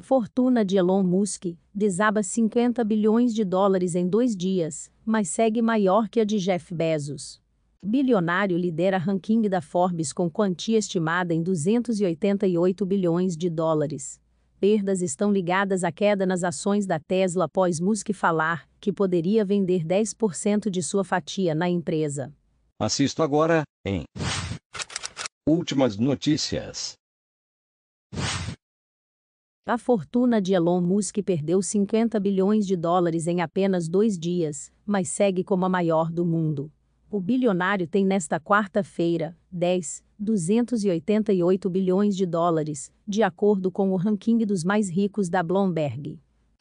Fortuna de Elon Musk desaba 50 bilhões de dólares em dois dias, mas segue maior que a de Jeff Bezos. Bilionário lidera ranking da Forbes com quantia estimada em 288 bilhões de dólares. Perdas estão ligadas à queda nas ações da Tesla após Musk falar que poderia vender 10% de sua fatia na empresa. Assisto agora, em Últimas Notícias. A fortuna de Elon Musk perdeu 50 bilhões de dólares em apenas dois dias, mas segue como a maior do mundo. O bilionário tem nesta quarta-feira, 10, 288 bilhões de dólares, de acordo com o ranking dos mais ricos da Bloomberg.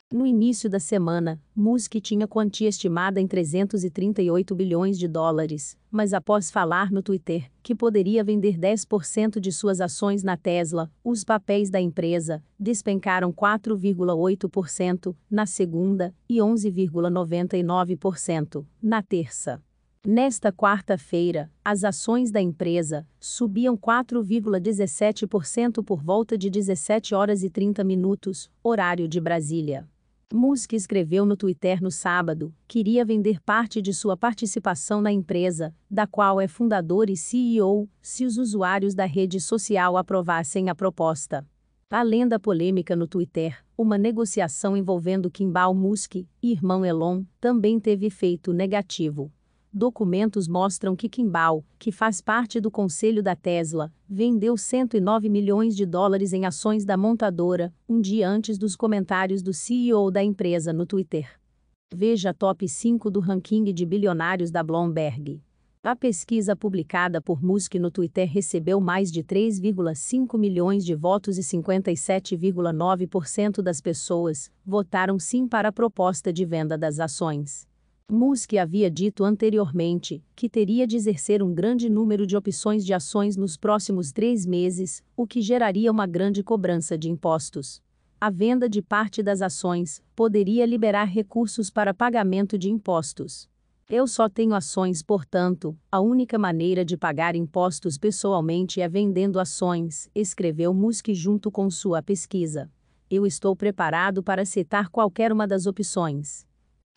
No início da semana, Musk tinha quantia estimada em 338 bilhões de dólares, mas após falar no Twitter que poderia vender 10% de suas ações na Tesla, os papéis da empresa despencaram 4,8% na segunda e 11,99% na terça. Nesta quarta-feira, as ações da empresa subiam 4,17% por volta de 17 horas e 30 minutos, horário de Brasília. Musk escreveu no Twitter no sábado que iria vender parte de sua participação na empresa, da qual é fundador e CEO, se os usuários da rede social aprovassem a proposta. Além da polêmica no Twitter, uma negociação envolvendo Kimball Musk, irmão Elon, também teve efeito negativo. Documentos mostram que Kimball, que faz parte do conselho da Tesla, vendeu 109 milhões de dólares em ações da montadora, um dia antes dos comentários do CEO da empresa no Twitter. Veja top 5 do ranking de bilionários da Bloomberg. A pesquisa publicada por Musk no Twitter recebeu mais de 3,5 milhões de votos e 57,9% das pessoas votaram sim para a proposta de venda das ações. Musk havia dito anteriormente que teria de exercer um grande número de opções de ações nos próximos três meses, o que geraria uma grande cobrança de impostos. A venda de parte das ações poderia liberar recursos para pagamento de impostos. Eu só tenho ações, portanto, a única maneira de pagar impostos pessoalmente é vendendo ações, escreveu Musk junto com sua pesquisa. Eu estou preparado para aceitar qualquer uma das opções.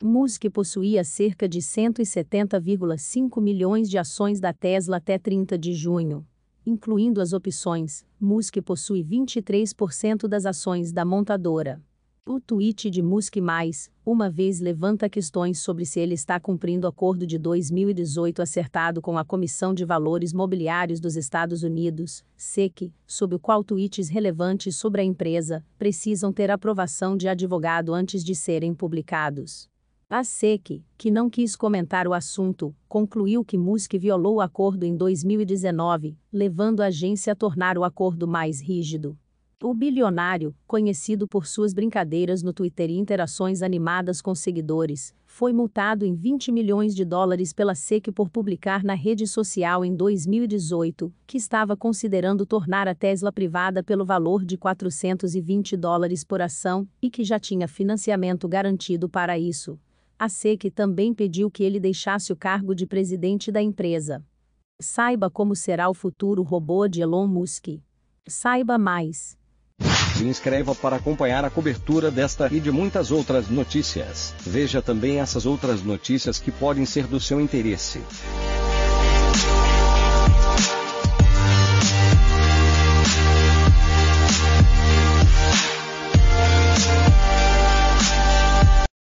Musk possuía cerca de 170,5 milhões de ações da Tesla até 30 de junho. Incluindo as opções, Musk possui 23% das ações da montadora. O tweet de Musk mais, uma vez levanta questões sobre se ele está cumprindo o acordo de 2018 acertado com a Comissão de Valores Mobiliários dos Estados Unidos, SEC, sob o qual tweets relevantes sobre a empresa precisam ter aprovação de advogado antes de serem publicados. A SEC, que não quis comentar o assunto, concluiu que Musk violou o acordo em 2019, levando a agência a tornar o acordo mais rígido. O bilionário, conhecido por suas brincadeiras no Twitter e interações animadas com seguidores, foi multado em 20 milhões de dólares pela SEC por publicar na rede social em 2018 que estava considerando tornar a Tesla privada pelo valor de 420 dólares por ação e que já tinha financiamento garantido para isso. A SEC também pediu que ele deixasse o cargo de presidente da empresa. Saiba como será o futuro robô de Elon Musk. Saiba mais. Se inscreva para acompanhar a cobertura desta e de muitas outras notícias. Veja também essas outras notícias que podem ser do seu interesse.